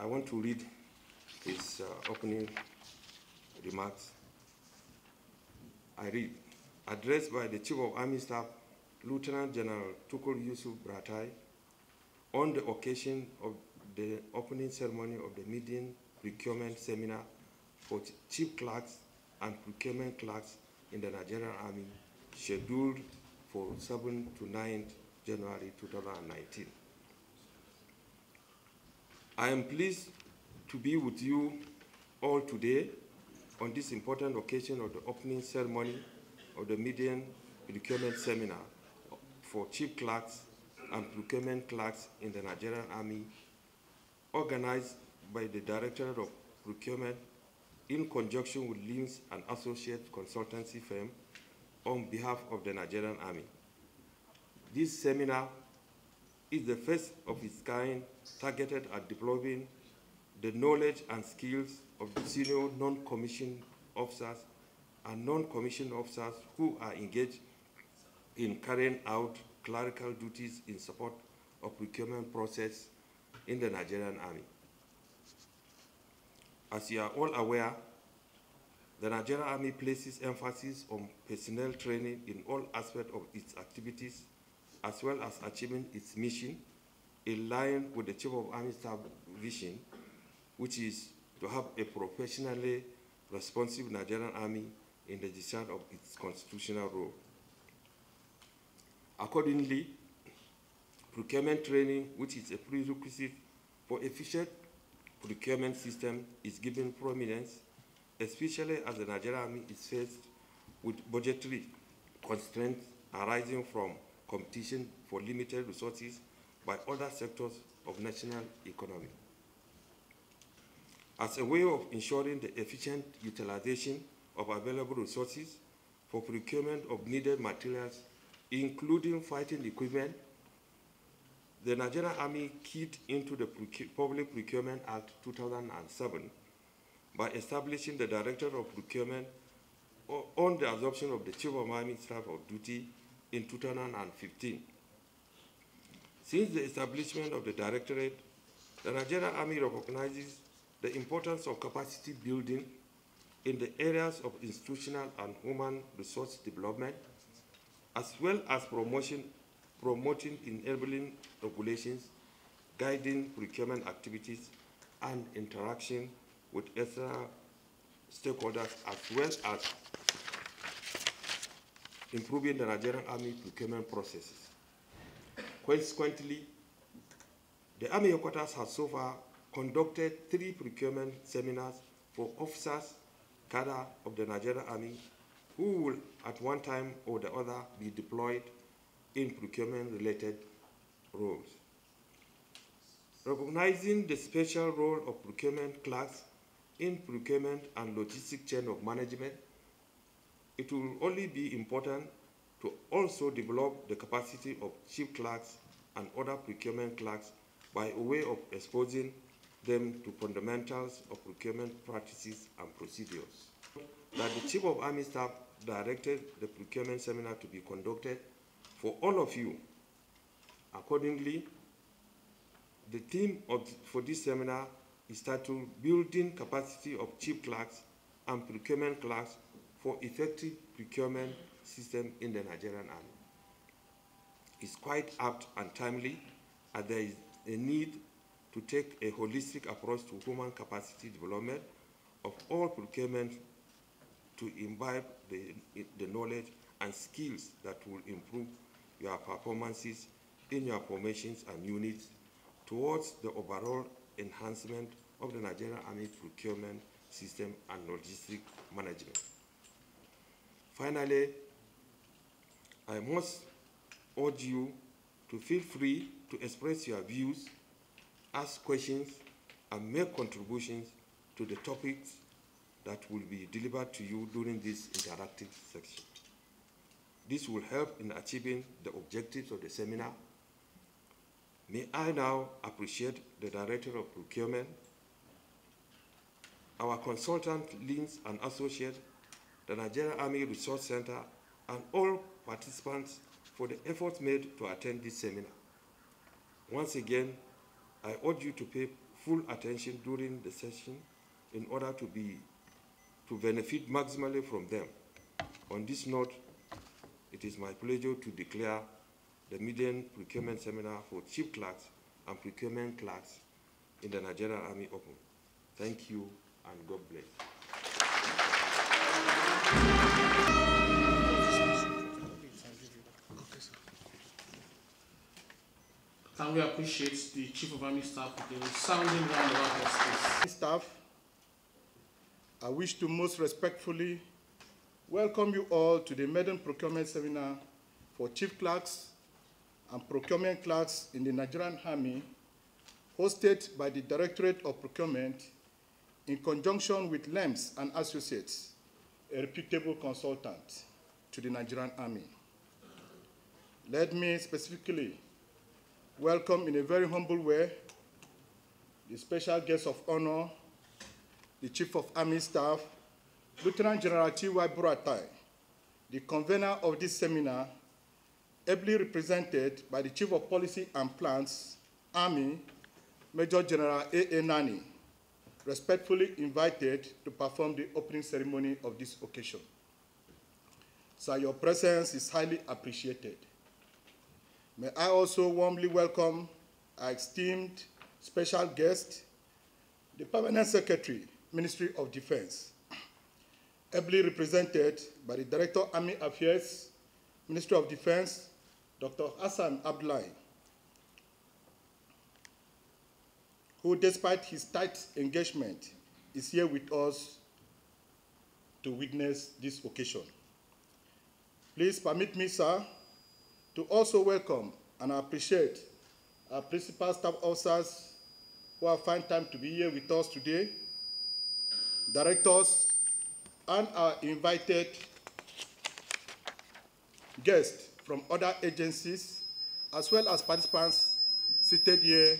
I want to read his uh, opening remarks. I read, addressed by the Chief of Army Staff, Lieutenant General Tukur Yusuf Buratai, on the occasion of the opening ceremony of the Maiden Procurement Seminar for Chief Clerks and Procurement Clerks in the Nigerian Army, scheduled for 7 to 9 January 2019. I am pleased to be with you all today on this important occasion of the opening ceremony of the Maiden Procurement Seminar for Chief Clerks and Procurement Clerks in the Nigerian Army, organized by the Directorate of Procurement in conjunction with LEMS and Associate Consultancy Firm on behalf of the Nigerian Army. This seminar is the first of its kind targeted at developing the knowledge and skills of the senior non-commissioned officers and non-commissioned officers who are engaged in carrying out clerical duties in support of procurement process in the Nigerian Army. As you are all aware, the Nigerian Army places emphasis on personnel training in all aspects of its activities, as well as achieving its mission in line with the Chief of Army Staff vision, which is to have a professionally responsive Nigerian Army in the discharge of its constitutional role. Accordingly, procurement training, which is a prerequisite for efficient procurement system, is given prominence, especially as the Nigerian Army is faced with budgetary constraints arising from competition for limited resources by other sectors of national economy. As a way of ensuring the efficient utilization of available resources for procurement of needed materials, including fighting equipment, the Nigerian Army keyed into the Public Procurement Act 2007 by establishing the Director of Procurement on the assumption of the Chief of Army Staff of Duty in 2015. Since the establishment of the Directorate, the Nigerian Army recognizes the importance of capacity building in the areas of institutional and human resource development, as well as promotion, promoting enabling regulations, guiding procurement activities, and interaction with external stakeholders, as well as improving the Nigerian Army procurement processes. Consequently, the Army headquarters has so far conducted three procurement seminars for officers, cadre of the Nigerian Army, who will at one time or the other be deployed in procurement-related roles. Recognizing the special role of procurement clerks in procurement and logistic chain of management, it will only be important to also develop the capacity of chief clerks and other procurement clerks by way of exposing them to fundamentals of procurement practices and procedures. That the Chief of Army Staff directed the procurement seminar to be conducted for all of you. Accordingly, the theme of, for this seminar is titled Building Capacity of Chief Clerks and Procurement Clerks for Effective Procurement System in the Nigerian Army. It's quite apt and timely as there is a need to take a holistic approach to human capacity development of all procurement to imbibe the, the knowledge and skills that will improve your performances in your formations and units towards the overall enhancement of the Nigerian Army procurement system and logistic management. Finally, I must urge you to feel free to express your views, ask questions, and make contributions to the topics that will be delivered to you during this interactive section. This will help in achieving the objectives of the seminar. May I now appreciate the Director of Procurement, our consultant, Links and Associate, the Nigerian Army Resource Center, and all participants for the efforts made to attend this seminar. Once again, I urge you to pay full attention during the session in order to be to benefit maximally from them. On this note, it is my pleasure to declare the maiden procurement seminar for chief clerks and procurement clerks in the Nigerian Army open. Thank you and God bless. Can we appreciate the Chief of Army Staff with a sounding round of applause, Staff, I wish to most respectfully welcome you all to the Maiden Procurement Seminar for Chief Clerks and Procurement Clerks in the Nigerian Army, hosted by the Directorate of Procurement in conjunction with LEMS and Associates, a reputable consultant to the Nigerian Army. Let me specifically welcome in a very humble way the special guest of honor, the Chief of Army Staff, Lieutenant General T.Y. Buratai, the convener of this seminar, ably represented by the Chief of Policy and Plans, Army, Major General A.A. Nani, respectfully invited to perform the opening ceremony of this occasion. Sir, your presence is highly appreciated. May I also warmly welcome our esteemed special guest, the Permanent Secretary, Ministry of Defense, ably represented by the Director, Army Affairs, Ministry of Defense, Dr. Hassan Abdullahi, who, despite his tight engagement, is here with us to witness this occasion. Please permit me, sir, to also welcome and appreciate our principal staff officers who have found time to be here with us today, directors, and our invited guests from other agencies, as well as participants seated here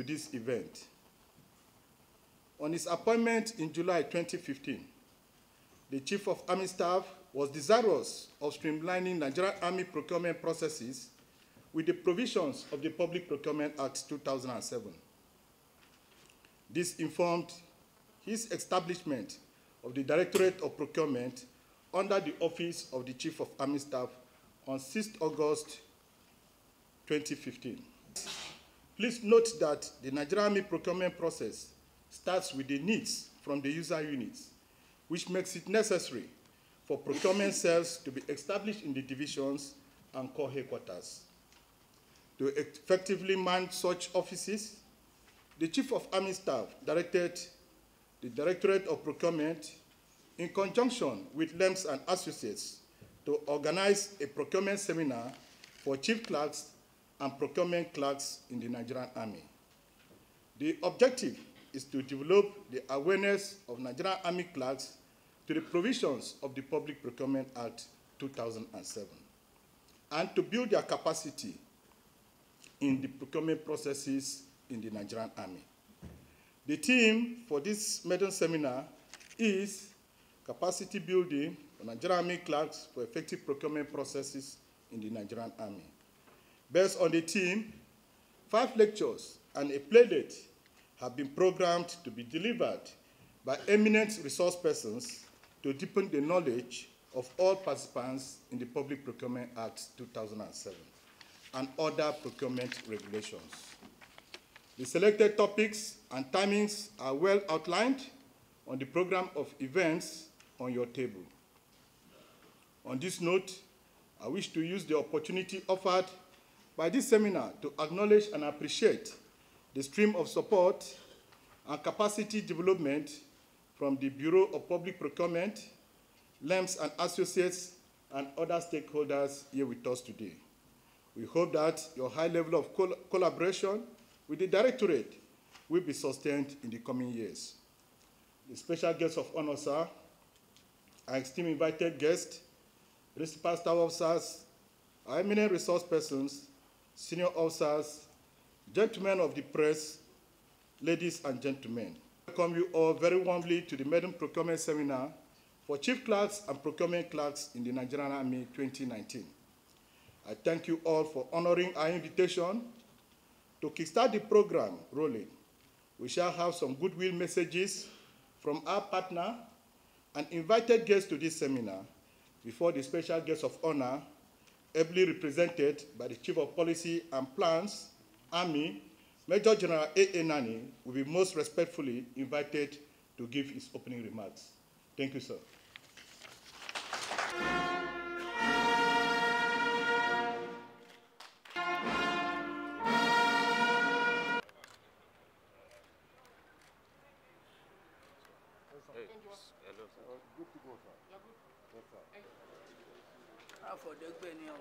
to this event. On his appointment in July 2015, the Chief of Army Staff was desirous of streamlining Nigerian Army procurement processes with the provisions of the Public Procurement Act 2007. This informed his establishment of the Directorate of Procurement under the Office of the Chief of Army Staff on 6 August 2015. Please note that the Nigerian Army procurement process starts with the needs from the user units, which makes it necessary for procurement cells to be established in the divisions and corps headquarters. To effectively man such offices, the Chief of Army Staff directed the Directorate of Procurement in conjunction with LEMS and Associates to organize a procurement seminar for chief clerks and procurement clerks in the Nigerian Army. The objective is to develop the awareness of Nigerian Army clerks to the provisions of the Public Procurement Act 2007 and to build their capacity in the procurement processes in the Nigerian Army. The theme for this maiden seminar is capacity building for Nigerian Army clerks for effective procurement processes in the Nigerian Army. Based on the theme, five lectures and a playdate have been programmed to be delivered by eminent resource persons to deepen the knowledge of all participants in the Public Procurement Act 2007 and other procurement regulations. The selected topics and timings are well outlined on the program of events on your table. On this note, I wish to use the opportunity offered by this seminar to acknowledge and appreciate the stream of support and capacity development from the Bureau of Public Procurement, LEMS and Associates, and other stakeholders here with us today. We hope that your high level of col collaboration with the Directorate will be sustained in the coming years. The special guests of honor, sir, our esteemed invited guests, principal staff officers, our eminent resource persons, senior officers, gentlemen of the press, ladies and gentlemen. I welcome you all very warmly to the Maiden Procurement Seminar for Chief Clerks and Procurement Clerks in the Nigerian Army 2019. I thank you all for honoring our invitation to kickstart the program rolling We shall have some goodwill messages from our partner and invited guests to this seminar before the special guest of honor, ably represented by the Chief of Policy and Plans, Army, Major General A.A. Nani, will be most respectfully invited to give his opening remarks. Thank you, sir. Àfọ̀dẹ́gbẹ́ ni ọ̀